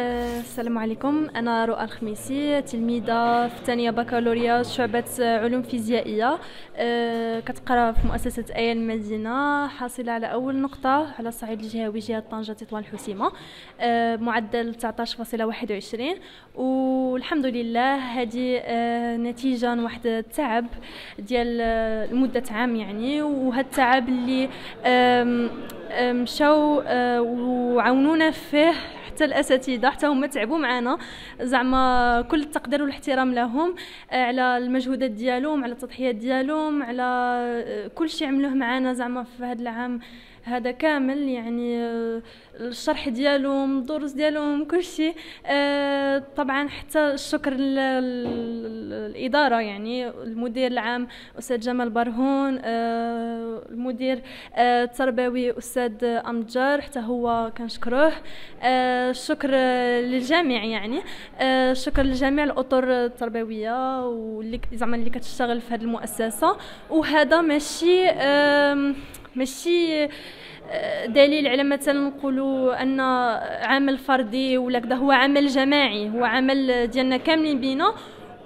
السلام عليكم. أنا رؤى الخميسي تلميذة في ثانية بكالوريوس شعبة علوم فيزيائية. أه، كتقرأ في مؤسسة آية المدينة حاصلة على أول نقطة على الصعيد الجهوي جهة طنجة تطوان الحسيمة. أه، معدل 19.21 والحمد لله هذه أه، نتيجة واحد التعب ديال لمدة عام يعني. وهذا التعب اللي مشاو وعاونونا فيه حتى الأساتذة حتى هما تعبوا معنا زعما كل التقدير والاحترام لهم آه، على المجهودات ديالهم على التضحيات ديالهم على آه، كل شيء عملوه معنا زعما في هذا العام. هذا كامل يعني آه، الشرح ديالهم الدروس ديالهم كل شيء. آه، طبعا حتى الشكر للاداره يعني المدير العام أستاذ جمال برهون آه، المدير التربوي أستاذ أمجار حتى هو كنشكروه. الشكر للجميع يعني. الشكر لجميع الأطر التربوية واللي زعما اللي كتشتغل في هذه المؤسسة. وهذا ماشي ماشي آه، دليل على مثلا نقولوا أن عمل فردي ولا كذا هو عمل جماعي هو عمل ديالنا كاملين بينا.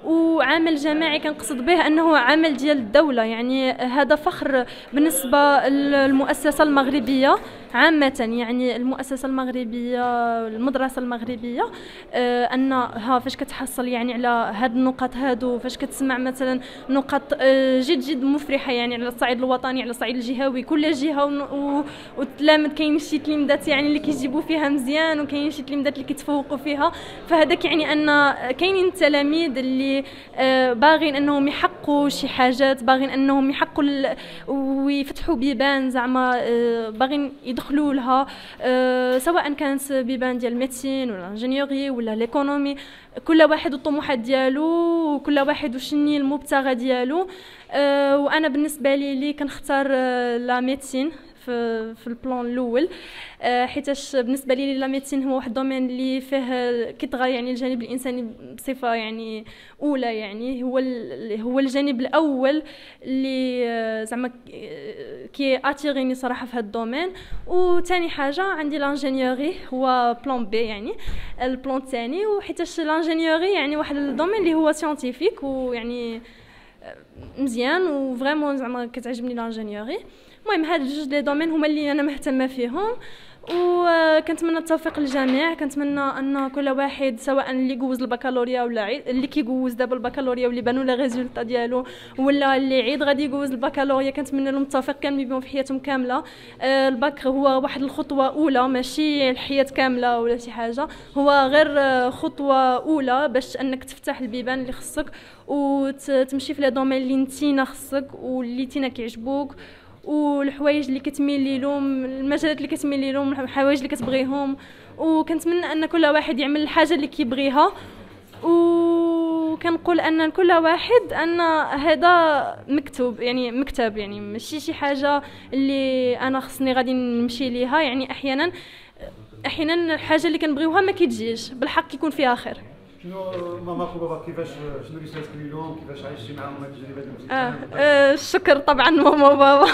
وعمل جماعي كنقصد به أنه عمل ديال الدولة يعني هذا فخر بالنسبة للمؤسسة المغربية. عامة يعني المؤسسة المغربية المدرسة المغربية آه أنها فاش كتحصل يعني على هاد النقط هادو فاش كتسمع مثلا نقط آه جد جد مفرحة يعني على الصعيد الوطني على الصعيد الجهوي كل جهة وتلامد كاين شي تلميذات يعني اللي كيجيبوا فيها مزيان وكاين شي تلميذات اللي كيتفوقوا فيها. فهذاك يعني أن كاينين التلاميذ اللي آه باغين أنهم يحققوا شي حاجات باغين أنهم يحققوا ويفتحوا بيبان زعما آه باغين يدخلوا لها أه سواء كانت بيبان ديال ال médecine ولا ال ingénierie ولا l'économie كل واحد الطموحات ديالو وكل واحد وشني المبتغى ديالو. أه وأنا بالنسبة لي لي كنختار la médecine في في ال plan الأول. آه، حيتاش بالنسبة لي la médecine هو واحد ال domaine اللي فيه كيطغى يعني الجانب الإنساني بصفة يعني أولى يعني. هو هو الجانب الأول اللي آه، زعما آه، كي attire ني صراحة في هذا ال domaine. وثاني حاجة عندي l'ingénierie هو plan B يعني. البلان الثاني وحيتاش l'ingénierie يعني واحد الدومين اللي هو scientifique ويعني مزيان و vraiment زعما كتعجبني l'ingénierie المهم هاد جوج les domaines هما اللي أنا مهتمة فيهم وكنتمنى التوفيق للجميع كنتمنى أن كل واحد سواء اللي جوز البكالوريا ولا اللي كيجوز دابا البكالوريا واللي بانوا les résultats ديالو ولا اللي عيد غادي يجوز البكالوريا كنتمنى لهم التوفيق كامل بهم في حياتهم كاملة. آه، الباك هو واحد الخطوة أولى ماشي الحياة كاملة ولا شي حاجة. هو غير خطوة أولى باش أنك تفتح البيبان اللي خصك وتمشي في les domaines اللي نتينا خصك واللي نتينا كيعجبوك. والحوايج اللي كتميلي لهم المجالات اللي كتميلي لهم الحوايج اللي كتبغيهم. وكنتمنى أن كل واحد يعمل الحاجة اللي كيبغيها. وكنقول أن كل واحد أن هذا مكتوب يعني مكتب يعني ماشي شي حاجة اللي أنا خصني غادي نمشي ليها. يعني أحيانا أحيانا الحاجة اللي كنبغيوها ما كتجيش بالحق يكون فيها خير. شنو ماماك وباباك كيفاش شنو اللي تقولي لهم كيفاش عايشتي معاهم هذه التجربه آه, الشكر طبعا ماما وبابا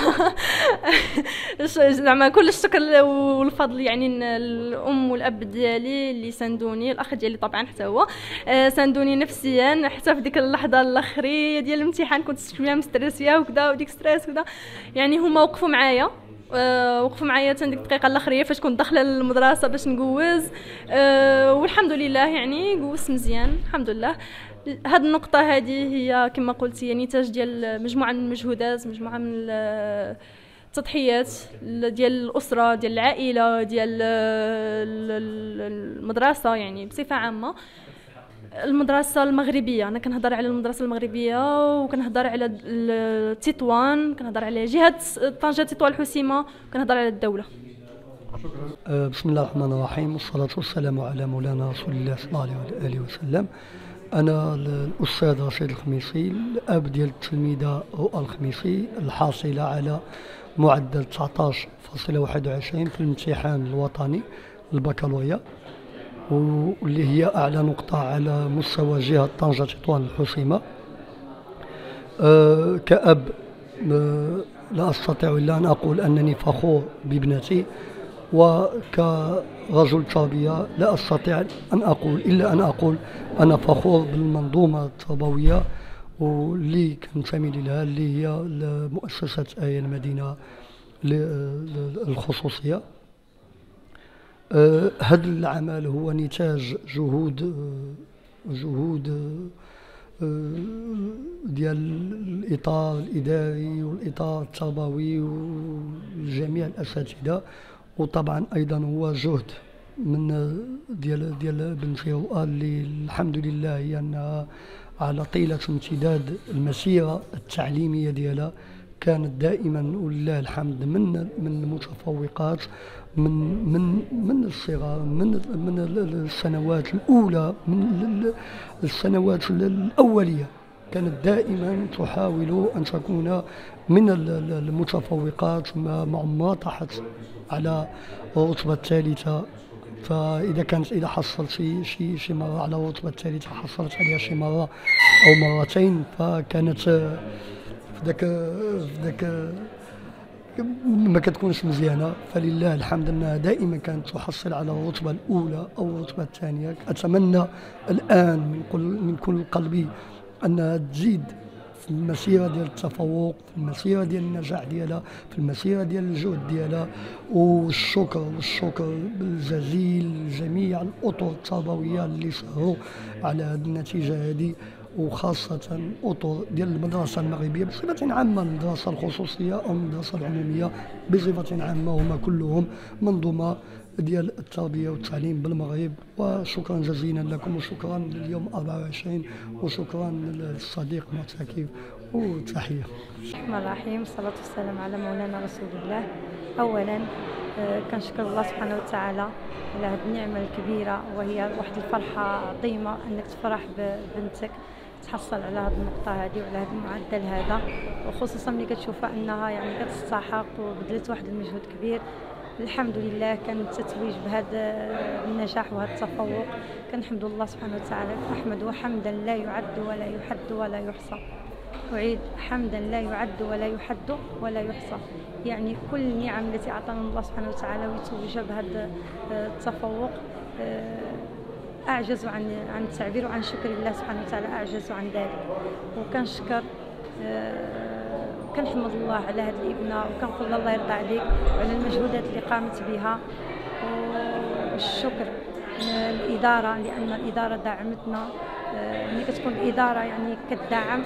زعما كل الشكر والفضل يعني الأم والأب ديالي اللي ساندوني الأخ ديالي طبعا حتى هو. آه ساندوني نفسيا حتى في ديك اللحظة الأخرية ديال الامتحان كنت شوية م stressée وكذا وديك stress وكذا يعني هما وقفوا معايا. وقفوا معايا حتى ديك الدقيقه الأخرية فاش كنت داخلة للمدرسة باش نجوز أه والحمد لله يعني جوزت مزيان الحمد لله. هاد النقطة هذه هي كما قلت هي نتاج ديال مجموعة من المجهودات مجموعة من التضحيات ديال الأسرة ديال العائلة ديال المدرسة يعني بصفة عامة. المدرسة المغربية. أنا كنهضر على المدرسة المغربية وكنهضر على تطوان كنهضر على جهة طنجة تطوان الحسيمة كنهضر على الدولة. أه، بسم الله الرحمن الرحيم والصلاة والسلام على مولانا رسول الله صلى الله عليه وآله وسلم. أنا الأستاذ رشيد الخميسي الأب ديال التلميذة رؤى الخميسي الحاصلة على معدل 19.21 في الامتحان الوطني البكالوريا واللي هي أعلى نقطة على مستوى جهة طنجة تطوان الحسيمة أه كأب أه لا أستطيع إلا أن أقول أنني فخور بابنتي وكرجل تربية لا أستطيع أن أقول إلا أن أقول أنا فخور بالمنظومة التربوية واللي كنتمي لها اللي هي مؤسسة آية المدينة الخصوصية. هذا العمل هو نتاج جهود جهود ديال الإطار الإداري والإطار التربوي وجميع الأساتذة. وطبعا أيضا هو جهد من ديال ديال بنتي اللي الحمد لله هي انها على طيلة امتداد المسيرة التعليمية ديالها. كانت دائما ولله الحمد من من المتفوقات من من من الصغار من من السنوات الأولى من السنوات الأولية. كانت دائما تحاول أن تكون من المتفوقات ما ما طاحت على الرتبه الثالثة. فإذا كانت إذا حصلت شي شي شي مرة على الرتبه الثالثة حصلت عليها شي مرة أو مرتين فكانت ذاك ذاك ما كتكونش مزيانة. فلله الحمد أنها دائما كانت تحصل على الرتبة الأولى أو الرتبة الثانية. أتمنى الآن من كل من كل قلبي أنها تزيد في المسيرة ديال التفوق في المسيرة ديال النجاح ديالها في المسيرة ديال الجهد ديالها. والشكر والشكر الجزيل لجميع الأطر التربوية اللي سهروا على هذه النتيجة هذه. وخاصة أطر ديال المدرسة المغربية بصفة عامة المدرسة الخصوصية أو المدرسة العمومية بصفة عامة هما كلهم منظومة ديال التربية والتعليم بالمغرب. وشكرا جزيلا لكم وشكرا لليوم 24 وشكرا للصديق معتكف وتحية. الرحمن الرحيم والصلاة والسلام على مولانا رسول الله. أولا آه، كنشكر الله سبحانه وتعالى على هذه النعمة الكبيرة وهي واحد الفرحة عظيمة أنك تفرح ببنتك تحصل على هذه النقطة هذه وعلى هذا المعدل هذا وخصوصا ملي كتشوفها إنها يعني كتستحق وبذلت واحد المجهود كبير. الحمد لله كان التتويج بهذا النجاح وهذا التفوق. كنحمد الله سبحانه وتعالى احمد حمدا لا يعد ولا يحد ولا يحصى. أعيد حمدا لا يعد ولا يحد ولا يحصى. يعني كل النعم التي أعطانا الله سبحانه وتعالى ويتوج بهذا التفوق آه، أعجز عن عن التعبير وعن شكر الله سبحانه وتعالى أعجز عن ذلك. وكنشكر آه، كنحمد الله على هذه الابنه وكنقول الله يرضى عليك وعلى المجهودات اللي قامت بها. والشكر الاداره لأن الإدارة دعمتنا آه، ملي كتكون الإدارة يعني كتدعم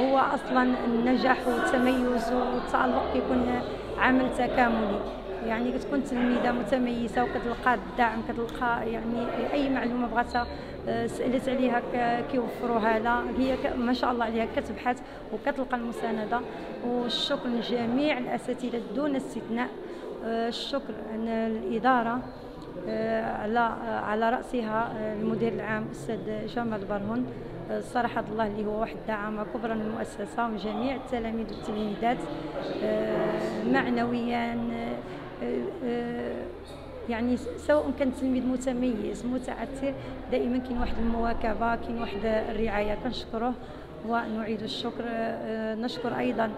هو أصلا النجاح والتميز والتالق كيكون عمل تكاملي. يعني كتكون تلميذة متميزة وكتلقى الدعم كتلقى يعني أي معلومة بغاتها آه، سألت عليها كيوفروها لها. هي ما شاء الله عليها كتبحث وكتلقى المساندة. والشكر لجميع الأساتذة دون استثناء. آه، الشكر الإدارة آه، على على رأسها المدير العام الاستاذ جمال برهون صراحة الله اللي هو واحد دعامة كبرى للمؤسسة وجميع التلاميذ والتلميذات معنويا يعني سواء كان تلميذ متميز متعثر دائما كاين واحد المواكبة كاين واحد الرعاية كنشكره ونعيد الشكر. آه، نشكر أيضا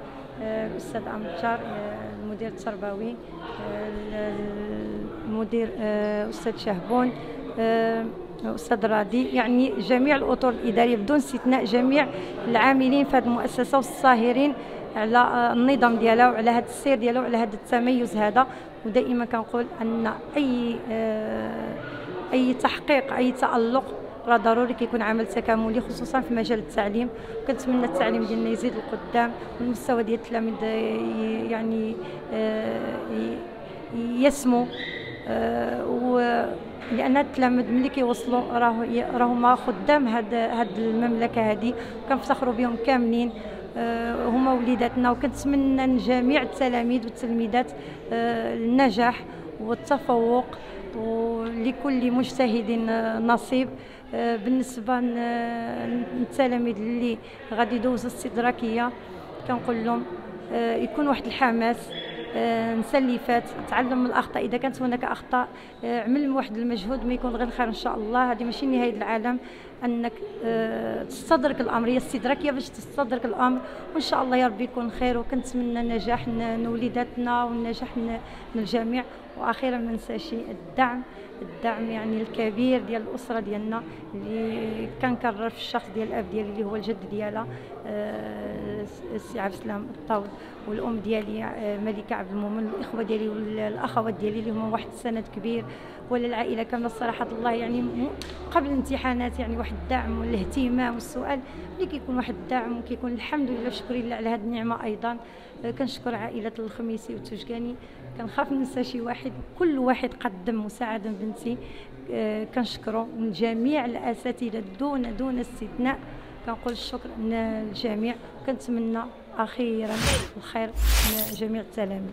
آه، الأستاذ امجار آه، المدير التربوي المدير أستاذ شهبون أستاذ راضي يعني جميع الأطر الإدارية بدون استثناء جميع العاملين في هذه المؤسسة والصاهرين على النظام ديالها وعلى هذا السير ديالها وعلى هذا التميز هذا. ودائما كنقول أن أي آه، أي تحقيق أي تألق راه ضروري كيكون عمل تكاملي خصوصا في مجال التعليم. كنتمنى التعليم ديالنا يزيد القدام والمستوى ديال التلاميذ يعني آه، يسمو آه، و لأن التلاميذ ملي كيوصلوا راه راهما خدام هاد هاد المملكة هذه وكنفتخروا بهم كاملين. هما وليداتنا. وكنتمنى لجميع التلاميذ والتلميذات آه، النجاح والتفوق ولكل مجتهد نصيب. آه، بالنسبة للتلاميذ اللي غادي يدوزوا الاستدراكيه كنقول لهم يكون واحد الحماس. آه، نسى اللي فات تعلم من الأخطاء. إذا كانت هناك أخطاء آه، عمل واحد المجهود ما يكون غير خير إن شاء الله. هذه ماشي نهاية العالم. أنك آه، تستدرك الأمر. هي استدراكية باش تستدرك الأمر. وإن شاء الله يا ربي يكون خير وكنتمنى نجاح لوليداتنا والنجاح من الجميع. وأخيرا ما ننساش الدعم. الدعم يعني الكبير ديال الأسرة ديالنا اللي كنكرر في الشخص ديال الأب ديالي اللي هو الجد ديالها. السي عبد السلام الطاول والأم ديالي آه، ملكه عبد المؤمن والاخوه ديالي والاخوات ديالي اللي هما واحد السند كبير. ولا العائلة كاملة صراحة الله يعني قبل الامتحانات يعني واحد الدعم والاهتمام والسؤال اللي كيكون واحد الدعم وكيكون الحمد لله شكري لله على هذه النعمة أيضا. آه، كنشكر عائلة الخميسي والتوجكاني كنخاف ننسى شي واحد. كل واحد قدم مساعدة بنتي. آه، كنشكرو من جميع الأساتذة دون دون استثناء. كنقول الشكر للجميع كنتمنى أخيرا الخير لجميع التلاميذ.